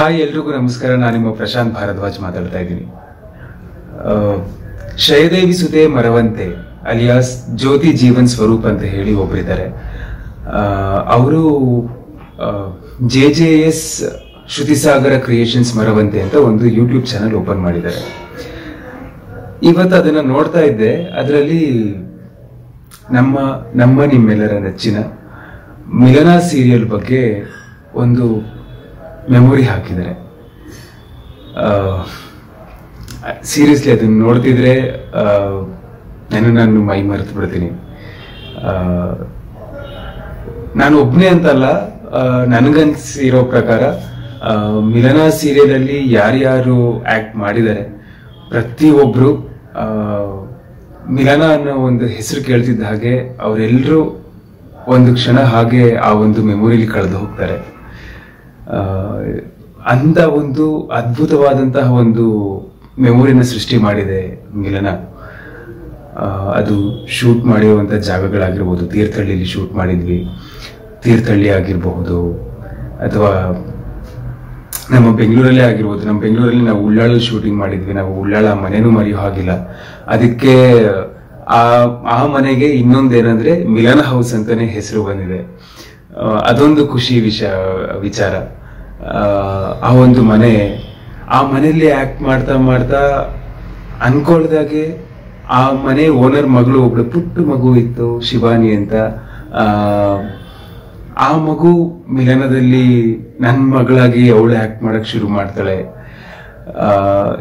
Hi ಎಲ್ರಿಗೂ ನಮಸ್ಕಾರ. ನಾನು ನಿಮ್ಮ ಪ್ರಶಾಂತ್ ಭಾರದ್ವಾಜ್ ಮಾತಾಡ್ತಾ ಇದ್ದೀನಿ. ಶಯದೇವಿ ಸುಧೇ ಮರವಂತೆ, ಅಲಿಯಾಸ್ ಜ್ಯೋತಿ ಜೀವನ್ ಸ್ವರೂಪ್ ಅಂತ ಹೇಳಿ ಒಬ್ಬರಿದ್ದಾರೆ ಅವರು J J S Shruthisagara creations Maravanthe ಅಂತ ಒಂದು ಯೂಟ್ಯೂಬ್ ಚಾನಲ್ ಓಪನ್ ಮಾಡಿದ್ದಾರೆ. ಇವತ್ತು ಅದನ್ನ ನೋಡ್ತಾ ಇದ್ದೆ. ಅದರಲ್ಲಿ ನಮ್ಮ ನಮ್ಮ ನಿಮ್ಮೆಲ್ಲರ ನೆಚ್ಚಿನ ಮಿಲನ ಸೀರಿಯಲ್ ಬಗ್ಗೆ ಒಂದು ಮೆಮೊರಿ ಹಾಕಿದ್ದಾರೆ. ಸೀರಿಯಸ್ಲಿ ಅದನ್ನು ನೋಡ್ತಿದ್ರೆ ನಾನು ನಾನು ಮೈ ಮರೆತು ಬಿಡ್ತೀನಿ. ನಾನು ಒಬ್ಬನೇ ಅಂತಲ್ಲ ನನಗನ್ಸಿರೋ ಪ್ರಕಾರ ಮಿಲನ ಸೀರಿಯಲಲ್ಲಿ ಯಾರ್ಯಾರು ಆಕ್ಟ್ ಮಾಡಿದ್ದಾರೆ ಪ್ರತಿಯೊಬ್ಬರು ಮಿಲನ ಅನ್ನೋ ಒಂದು ಹೆಸರು ಕೇಳ್ತಿದ್ದ ಹಾಗೆ ಅವರೆಲ್ಲರೂ ಒಂದು ಕ್ಷಣ ಹಾಗೆ ಆ ಒಂದು ಮೆಮೊರಿಲಿ ಕಳೆದು ಹೋಗ್ತಾರೆ. ಅಂತ ಒಂದು ಅದ್ಭುತವಾದಂತಹ ಒಂದು ಮೆಮೊರಿನ ಸೃಷ್ಟಿ ಮಾಡಿದೆ ಮಿಲನ. ಅದು ಶೂಟ್ ಮಾಡಿರುವಂಥ ಜಾಗಗಳಾಗಿರ್ಬೋದು. ತೀರ್ಥಹಳ್ಳಿಯಲ್ಲಿ ಶೂಟ್ ಮಾಡಿದ್ವಿ. ತೀರ್ಥಹಳ್ಳಿ ಆಗಿರಬಹುದು ಅಥವಾ ನಮ್ಮ ಬೆಂಗಳೂರಲ್ಲೇ ಆಗಿರ್ಬೋದು. ನಮ್ಮ ಬೆಂಗಳೂರಲ್ಲಿ ನಾವು ಉಳ್ಳಾಳ ಶೂಟಿಂಗ್ ಮಾಡಿದ್ವಿ. ನಾವು ಉಳ್ಳಾಳ ಮನೆನೂ ಮರೆಯೋ ಹಾಗಿಲ್ಲ. ಅದಕ್ಕೆ ಆ ಆ ಮನೆಗೆ ಇನ್ನೊಂದೇನಂದ್ರೆ ಮಿಲನ ಹೌಸ್ ಅಂತಾನೆ ಹೆಸರು ಬಂದಿದೆ. ಅದೊಂದು ಖುಷಿ ವಿಷ, ವಿಚಾರ. ಆ, ಒಂದು ಮನೆ ಆ ಮನೆಯಲ್ಲಿ ಆಕ್ಟ್ ಮಾಡ್ತಾ ಮಾಡ್ತಾ ಅನ್ಕೊಳ್ದಾಗೆ ಆ ಮನೆ ಓನರ್ ಮಗಳು ಒಬ್ಳು ಪುಟ್ಟ ಮಗು ಇತ್ತು ಶಿವಾನಿ ಅಂತ. ಆ ಮಗು ಮಿಲನದಲ್ಲಿ ನನ್ನ ಮಗಳಾಗಿ ಅವಳು ಆಕ್ಟ್ ಮಾಡಕ್ ಶುರು ಮಾಡ್ತಾಳೆ. ಆ,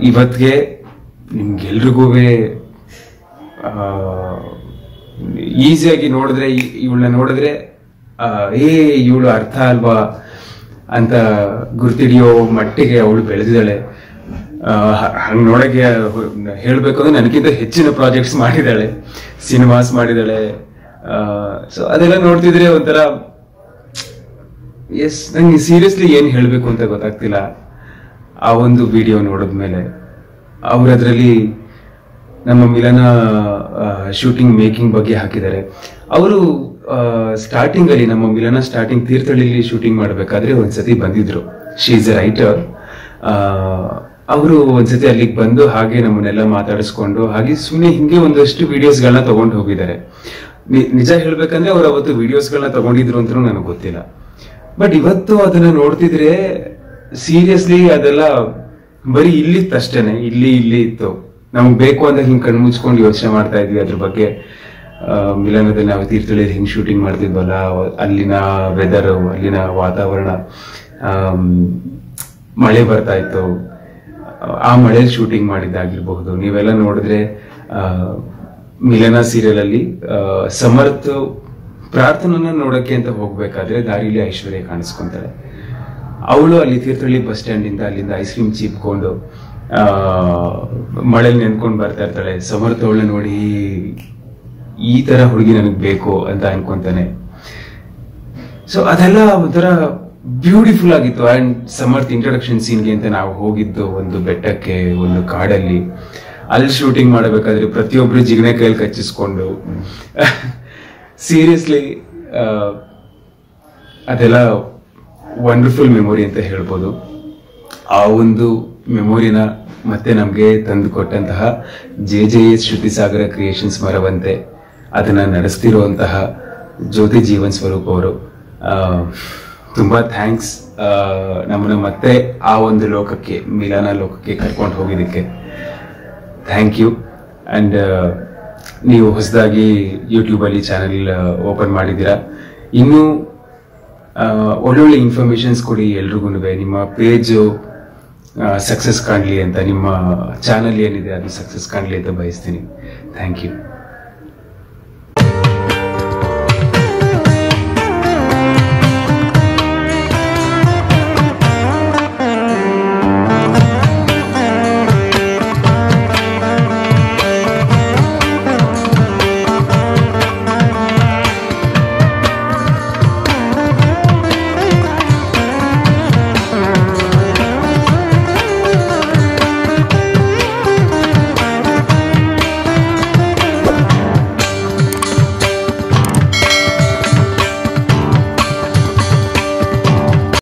ಇವತ್ಗೆ ನಿಮ್ಗೆಲ್ರಿಗೂ ಈಸಿಯಾಗಿ ನೋಡಿದ್ರೆ ಇವಳನ್ನ ನೋಡಿದ್ರೆ ಏ ಇವಳು ಅರ್ಥ ಅಲ್ವಾ? ಅಂತ ಗುರ್ತಿಡಿಯೋ ಮಟ್ಟಿಗೆ ಅವಳು ಬೆಳೆದಿದ್ದಾಳೆ. ಹಂಗೆ ನೋಡೋಕ್ಕೆ ಹಂಗ್ ನೋಡಕ್ಕೆ ಹೇಳ್ಬೇಕು ಅಂದ್ರೆ ನನಗಿಂತ ಹೆಚ್ಚಿನ ಪ್ರಾಜೆಕ್ಟ್ಸ್ ಮಾಡಿದ್ದಾಳೆ. ಸಿನಿಮಾಸ್ ಮಾಡಿದ್ದಾಳೆ. ಸೊ ಅದೆಲ್ಲ ನೋಡ್ತಿದ್ರೆ ಒಂಥರ ಎಸ್ ನಂಗೆ ಸೀರಿಯಸ್ಲಿ ಏನು ಹೇಳಬೇಕು ಅಂತ ಗೊತ್ತಾಗ್ತಿಲ್ಲ. ಆ ಒಂದು ವಿಡಿಯೋ ನೋಡಿದ್ಮೇಲೆ. ಅವ್ರ ಅದರಲ್ಲಿ ನಮ್ಮ ಮಿಲನ ಶೂಟಿಂಗ್ ಮೇಕಿಂಗ್ ಬಗ್ಗೆ ಹಾಕಿದ್ದಾರೆ. ಅವರು ಸ್ಟಾರ್ಟಿಂಗ್ ಅಲ್ಲಿ ನಮ್ಮ ಮಿಲನ ಸ್ಟಾರ್ಟಿಂಗ್ ತೀರ್ಥಹಳ್ಳಿಲಿ ಶೂಟಿಂಗ್ ಮಾಡಬೇಕಾದ್ರೆ ಒಂದ್ಸತಿ ಬಂದಿದ್ರು. ಶಿ ಇಸ್ ಎ ರೈಟರ್ ಅವರು ಒಂದ್ಸತಿ ಅಲ್ಲಿಗೆ ಬಂದು ಹಾಗೆ ನಮ್ಮನ್ನೆಲ್ಲ ಮಾತಾಡಿಸ್ಕೊಂಡು ಹಾಗೆ ಸುಮ್ಮನೆ ಹಿಂಗೆ ಒಂದಷ್ಟು ವಿಡಿಯೋಸ್ಗಳನ್ನ ತಗೊಂಡು ಹೋಗಿದ್ದಾರೆ. ನಿಜ ಹೇಳ್ಬೇಕಂದ್ರೆ ಅವ್ರು ಅವತ್ತು ವಿಡಿಯೋಸ್ಗಳನ್ನ ತಗೊಂಡಿದ್ರು ಅಂತ ನನಗೆ ಗೊತ್ತಿಲ್ಲ. ಬಟ್ ಇವತ್ತು ಅದನ್ನ ನೋಡ್ತಿದ್ರೆ ಸೀರಿಯಸ್ಲಿ ಅದೆಲ್ಲ ಬರೀ ಇಲ್ಲಿತ್ತು ಅಷ್ಟೇನೆ ಇಲ್ಲಿ ಇಲ್ಲಿ ಇತ್ತು. ನಮ್ಗೆ ಬೇಕು ಅಂತ ಹಿಂಗೆ ಕಣ್ಣು ಮುಚ್ಕೊಂಡು ಯೋಚನೆ ಮಾಡ್ತಾ ಇದ್ವಿ ಅದ್ರ ಬಗ್ಗೆ. ಮಿಲನದಲ್ಲಿ ನಾವು ತೀರ್ಥಳ್ಳಿ ಹಿಂಗ್ ಶೂಟಿಂಗ್ ಮಾಡ್ತಿದ್ವಲ್ಲ, ಅಲ್ಲಿನ ವೆದರ್ ಅಲ್ಲಿನ ವಾತಾವರಣ ಮಳೆ ಬರ್ತಾ ಇತ್ತು. ಆ ಮಳೆಯಲ್ಲಿ ಶೂಟಿಂಗ್ ಮಾಡಿದ್ದಾಗಿರ್ಬಹುದು. ನೀವೆಲ್ಲ ನೋಡಿದ್ರೆ ಮಿಲನ ಸೀರಿಯಲ್ ಅಲ್ಲಿ ಸಮರ್ಥ ಪ್ರಾರ್ಥನನ್ನ ನೋಡಕ್ಕೆ ಅಂತ ಹೋಗ್ಬೇಕಾದ್ರೆ ದಾರಿಲಿ ಐಶ್ವರ್ಯ ಕಾಣಿಸ್ಕೊಂತಾಳೆ. ಅವಳು ಅಲ್ಲಿ ತೀರ್ಥಹಳ್ಳಿ ಬಸ್ ಸ್ಟ್ಯಾಂಡ್ ಇಂದ ಅಲ್ಲಿಂದ ಐಸ್ ಕ್ರೀಮ್ ಚೀಪ್ಕೊಂಡು ಮಳೆಲಿ ನೆನ್ಕೊಂಡು ಬರ್ತಾ ಇರ್ತಾಳೆ. ಸಮರ್ಥ ಅವಳನ್ನ ನೋಡಿ ಈ ತರ ಹುಡುಗಿ ನನಗೆ ಬೇಕು ಅಂತ ಅನ್ಕೊಂತಾನೆ. ಸೊ ಅದೆಲ್ಲ ಒಂಥರ ಬ್ಯೂಟಿಫುಲ್ ಆಗಿತ್ತು. ಅಂಡ್ ಸಮರ್ಥ್ ಇಂಟ್ರೊಡಕ್ಷನ್ ಸೀನ್ಗೆ ಅಂತ ನಾವು ಹೋಗಿದ್ದು ಒಂದು ಬೆಟ್ಟಕ್ಕೆ, ಒಂದು ಕಾಡಲ್ಲಿ. ಅಲ್ಲಿ ಶೂಟಿಂಗ್ ಮಾಡಬೇಕಾದ್ರೆ ಪ್ರತಿಯೊಬ್ಬರು ಜಿಗಣೆ ಕೈಯಲ್ಲಿ ಕಚ್ಚಿಸ್ಕೊಂಡು. ಸೀರಿಯಸ್ಲಿ ಅದೆಲ್ಲ ವಂಡರ್ಫುಲ್ ಮೆಮೊರಿ ಅಂತ ಹೇಳ್ಬೋದು. ಆ ಒಂದು ಮೆಮೊರಿನ ಮತ್ತೆ ನಮಗೆ ತಂದು ಕೊಟ್ಟಂತಹ J J S Shruthisagara creations Maravanthe. ಅದನ್ನ ನಡೆಸ್ತಿರುವಂತಹ ಜ್ಯೋತಿ ಜೀವನ್ ಸ್ವರೂಪ್ ಅವರು. ತುಂಬ ಥ್ಯಾಂಕ್ಸ್. ನಮ್ಮನ್ನು ಮತ್ತೆ ಆ ಒಂದು ಲೋಕಕ್ಕೆ, ಮಿಲಾನ ಲೋಕಕ್ಕೆ ಕರ್ಕೊಂಡು ಹೋಗಿದ್ದಕ್ಕೆ. Thank you. ಆ್ಯಂಡ್ ನೀವು ಹೊಸದಾಗಿ ಯೂಟ್ಯೂಬಲ್ಲಿ ಚಾನಲ್ ಓಪನ್ ಮಾಡಿದ್ದೀರಾ. ಇನ್ನೂ ಒಳ್ಳೊಳ್ಳೆ ಇನ್ಫಾರ್ಮೇಷನ್ಸ್ ಕೊಡಿ ಎಲ್ರಿಗೂ ನಿಮ್ಮ ಪೇಜು ಸಕ್ಸಸ್ ಕಾಣಲಿ ಅಂತ, ನಿಮ್ಮ ಚಾನಲ್ ಏನಿದೆ, ಅದು ಸಕ್ಸಸ್ ಕಾಣಲಿ ಅಂತ ಬಯಸ್ತೀನಿ. Thank you